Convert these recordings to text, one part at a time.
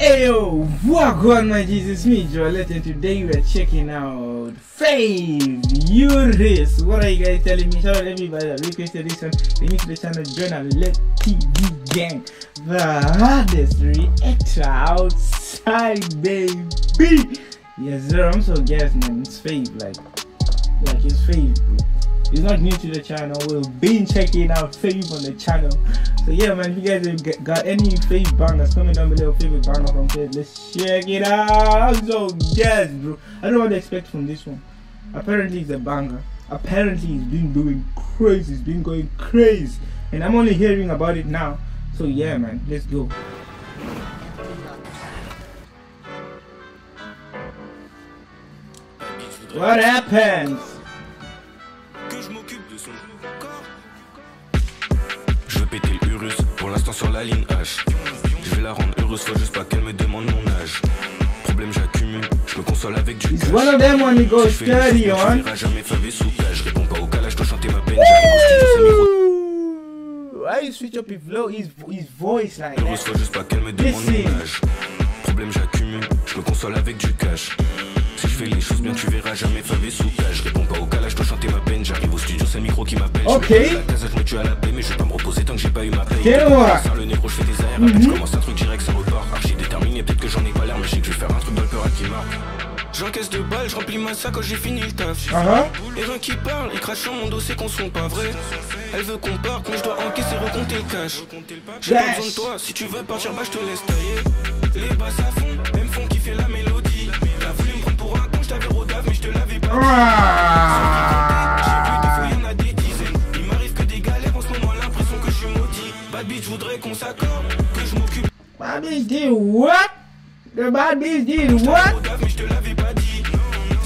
Ayo, what on my Jesus, me Joel, and today we are checking out Fave Euris. What are you guys telling me? Shout out everybody that requested this one. They need to the channel join our Let TV gang, the hardest reactor outside, baby. Yes, sir. I'm so gassed, man. It's Fave, like, like it's Fave, bro. He's not new to the channel. We've been checking out Fave on the channel. So yeah, man, if you guys have got any Fave bangers, comment down below. Favorite banger from Fave. Let's check it out. So yes, bro. I don't know what to expect from this one. Apparently, it's a banger. Apparently, he's been doing crazy. He's been going crazy, and I'm only hearing about it now. So yeah, man, let's go. What happens? Sur la ligne H. Je vais la rendre heureuse, faut juste pas qu'elle me demande mon âge. Problème, j'accumule, je me console avec du cash. one of them he goes steady on. Jamais favé sous. Je réponds pas au calage, je dois chanter ma peine. Why you switch up his flow, his his voice like Heureuse, that? faut juste pas qu'elle me demande mon âge. Problème, j'accumule, je me console avec du cash. Si je fais les choses bien, tu verras jamais favé sous cage. Je réponds pas au calage, je dois chanter ma peine. J'arrive au studio, c'est le micro qui m'appelle. Je Ok. me mets dans la casa, je me tue à la paix, mais je vais pas me reposer tant que j'ai pas eu ma Sans le négro, je fais des airs. Mhm. Je commence un truc direct, ça repart. Archi déterminé, peut-être que j'en ai pas l'air, mais je sais que je vais faire un truc dans le peur qui marque. J'encaisse de balles, je remplis ma sac quand j'ai fini le taf. Uh-huh. Les gens qui parlent, ils crachent sur mon dos, c'est qu'on sont pas vrais. Elle veut qu'on parte, mais je dois encaisser, recompter le cash. J'ai pas besoin de toi, si tu veux partir, bah je te laisse tailler. Les basses à fond, elles me font kiffer la mélodie. T'as voulu me prendre pour un con, je t'avais rodave, mais je te l'avais pas bitch, je voudrais qu'on s'accorde, que je m'occupe. Bad bitch did what? The bad bitch t'avais what? mais je te l'avais pas dit.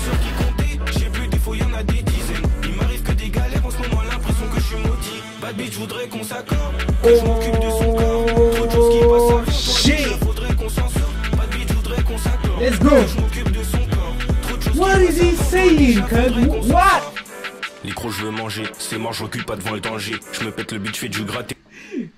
Sur qui compter, j'ai plus des fois, y'en a des dizaines. Il m'arrive que des galères en ce moment, l'impression que je suis maudit. Bad bitch, je voudrais qu'on s'accorde, que je m'occupe de son corps. Trop de choses qui passent avant toi, shit. déjà, faudrait qu'on s'en sorte. Bad bitch, je voudrais qu'on s'accorde. Let's go. Je m'occupe de son corps. Trop de choses What qui is he saying, What? Les crocs, je veux manger, c'est mort, je recule pas devant le danger. Je me pète le je fais du gratté.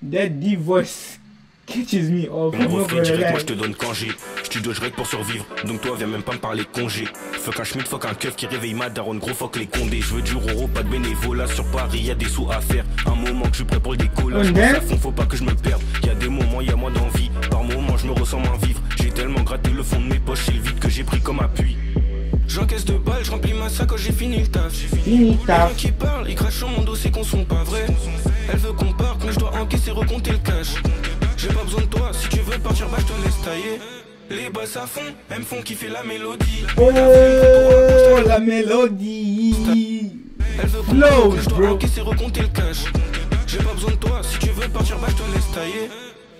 That deep voice catches me off. Mon direct, moi je te donne congé. Studio direct pour survivre, donc toi viens même pas me parler congé. Fuck un schmidt, fuck un keuf qui réveille ma daronne, gros fuck les condés. Je veux du roro, pas de bénévolat sur Paris, y a des sous à faire. Un moment que je suis prêt pour le décollage. À fond, faut pas que je me perde. Y a des moments, y a moins d'envie. Par moments, je me ressens moins vivre. J'ai tellement gratté le fond de mes poches, c'est le vide que j'ai pris comme appui. J'encaisse de balles, je remplis ma sac quand j'ai fini le taf. Fini Les taf. qui ils crachent sur mon dos, c'est qu'on sont pas Basses à fond, elles me font kiffer la mélodie. Oh, la mélodie. Elle veut parte, mais je dois encaisser, recompter le cash. J'ai pas besoin de toi, si tu veux partir, bah je te laisse tailler.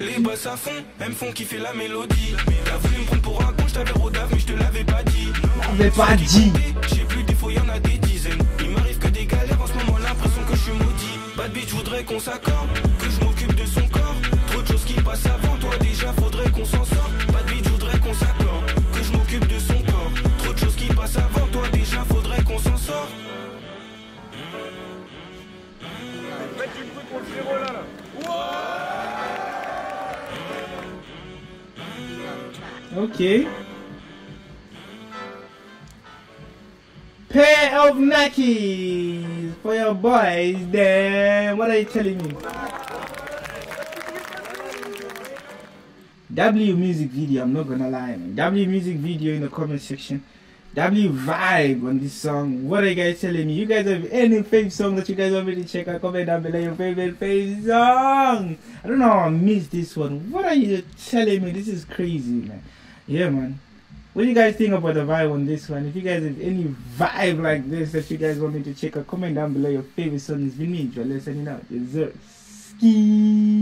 Les basses à fond, elles me font kiffer la mélodie. T'as voulu me prendre pour un con, je t'avais rodave, mais je te l'avais pas dit. J'avais pas dit. J'ai plus des fois, y'en a des dizaines. Il m'arrive que des galères en ce moment, l'impression que je suis maudit. Bad bitch, je voudrais qu'on s'accorde, Okay. Pair of Nikes for your boys. Then what are you telling me? W music video. I'm not gonna lie, man. W music video in the comment section. W vibe on this song. What are you guys telling me? You guys have any favorite song that you guys want me to check out? Comment down below your favorite favorite song. I don't know how I missed this one. What are you telling me? This is crazy, man. Yeah, man. What do you guys think about the vibe on this one? If you guys have any vibe like this that you guys want me to check out, comment down below your favorite song. It's been me, Joel. Let's out. Dessert. Ski.